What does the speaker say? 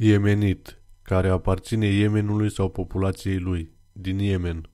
Iemenit, care aparține Yemenului sau populației lui, din Yemen.